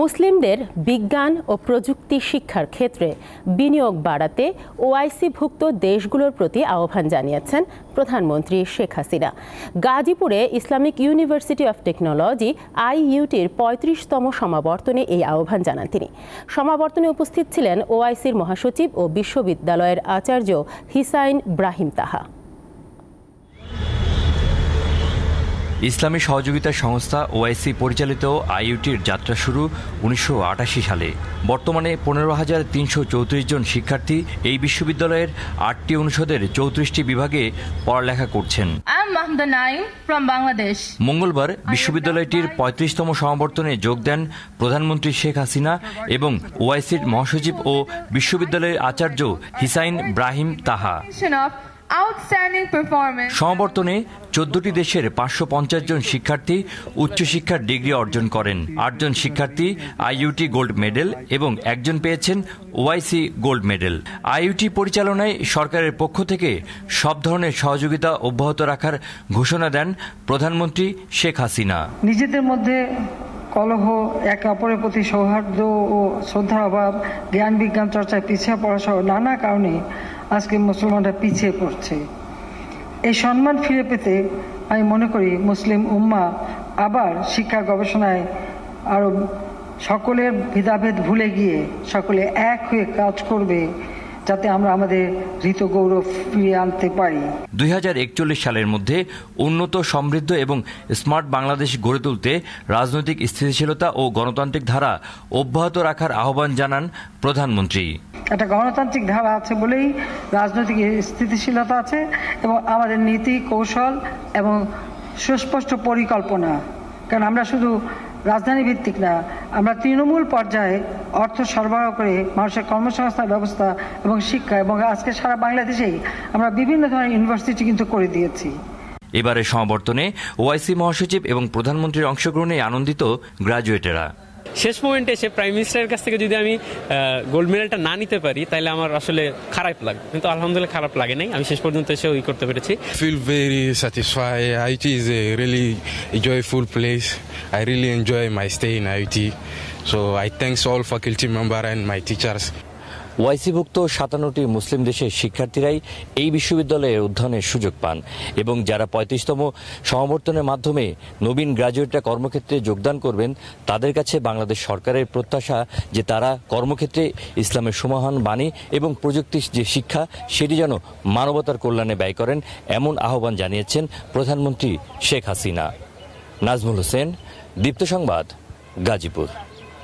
মুসলিমদের বিজ্ঞান ও প্রযুক্তি শিক্ষার ক্ষেত্রে বিনিয়োগ বাড়াতে ওআইসিভুক্ত দেশগুলোর প্রতি আহ্বান জানিয়েছেন প্রধানমন্ত্রী শেখ হাসিনা। গাজীপুরে ইসলামিক ইউনিভার্সিটি অফ টেকনোলজি আইইউটির পঁয়ত্রিশতম সমাবর্তনে এই আহ্বান জানান তিনি। সমাবর্তনে উপস্থিত ছিলেন ওআইসির মহাসচিব ও বিশ্ববিদ্যালয়ের আচার্য হিসাইন ব্রাহিম তাহা। ইসলামী সহযোগিতা সংস্থা ওআইসি পরিচালিত আইইউটির যাত্রা শুরু উনিশশো আটাশি সালে বর্তমানে পনেরো হাজার তিনশো চৌত্রিশ জন শিক্ষার্থী এই বিশ্ববিদ্যালয়ের আটটি অনুষদের চৌত্রিশটি বিভাগে পড়ালেখা করছেন. মঙ্গলবার বিশ্ববিদ্যালয়টির পঁয়ত্রিশতম সমাবর্তনে যোগ দেন প্রধানমন্ত্রী শেখ হাসিনা এবং ওআইসির মহাসচিব ও বিশ্ববিদ্যালয়ের আচার্য হিসাইন ব্রাহিম তাহা. সমাবর্তনে চোদ্দটি দেশের পাঁচশো পঞ্চাশ জন শিক্ষার্থী উচ্চশিক্ষার ডিগ্রি অর্জন করেন। আটজন শিক্ষার্থী আইইউটি গোল্ড মেডেল এবং একজন পেয়েছেন ওআইসি গোল্ড মেডেল। আইইউটি পরিচালনায় সরকারের পক্ষ থেকে সব ধরনের সহযোগিতা অব্যাহত রাখার ঘোষণা দেন প্রধানমন্ত্রী শেখ হাসিনা। নিজেদের মধ্যে কলহ একে অপরের প্রতি সৌহার্দ্য ও শ্রদ্ধার অভাব জ্ঞান বিজ্ঞান চর্চায় পিছিয়ে পড়া সহ নানা কারণে আজকে মুসলমানরা পিছিয়ে পড়ছে। এই সম্মান ফিরে পেতে আমি মনে করি মুসলিম উম্মা আবার শিক্ষা গবেষণায় আরও সকলের ভেদাভেদ ভুলে গিয়ে সকলে এক হয়ে কাজ করবে যাতে আমরা আমাদের ঋত গৌরব ফিরিয়ে আনতে পারি। দুই হাজার একচল্লিশ সালের মধ্যে উন্নত, সমৃদ্ধ এবং স্মার্ট বাংলাদেশ গড়ে তুলতে রাজনৈতিক স্থিতিশীলতা ও গণতান্ত্রিক ধারা অব্যাহত রাখার আহ্বান জানান প্রধানমন্ত্রী। একটা গণতান্ত্রিক ধারা আছে বলেই রাজনৈতিক স্থিতিশীলতা আছে এবং আমাদের নীতি, কৌশল এবং সুস্পষ্ট পরিকল্পনা। কারণ আমরা শুধু রাজধানী ভিত্তিক না, আমরা তৃণমূল পর্যায়ে অর্থ সরবরাহ করে মানুষের কর্মসংস্থান ব্যবস্থা এবং শিক্ষা এবং আজকে সারা বাংলাদেশেই আমরা বিভিন্ন ধরনের ইউনিভার্সিটি কিন্তু করে দিয়েছি। এবারের সমাবর্তনে ওআইসি মহাসচিব এবং প্রধানমন্ত্রীর অংশগ্রহণে আনন্দিত গ্রাজুয়েটেরা। শেষ পয়েন্টে এসে প্রাইম মিনিস্টারের কাছ থেকে যদি আমি গোল্ড মেডেলটা না নিতে পারি, তাহলে আমার আসলে খারাপ লাগে কিন্তু আলহামদুলিল্লাহ খারাপ লাগে নাই। আমি শেষ পর্যন্ত এসে ওই করতে পেরেছি। Feel very satisfy IT is a really joyful place I really enjoy my stay in IT so I thanks all faculty member and my teachers ওয়াইসিভুক্ত সাতান্নটি মুসলিম দেশের শিক্ষার্থীরাই এই বিশ্ববিদ্যালয়ে অধ্যয়নের সুযোগ পান এবং যারা পঁয়ত্রিশতম সমাবর্তনের মাধ্যমে নবীন গ্রাজুয়েটরা কর্মক্ষেত্রে যোগদান করবেন, তাদের কাছে বাংলাদেশ সরকারের প্রত্যাশা যে তারা কর্মক্ষেত্রে ইসলামের সমাহান বাণী এবং প্রযুক্তির যে শিক্ষা, সেটি যেন মানবতার কল্যাণে ব্যয় করেন এমন আহ্বান জানিয়েছেন প্রধানমন্ত্রী শেখ হাসিনা। নাজমুল হোসেন, দীপ্ত সংবাদ, গাজীপুর।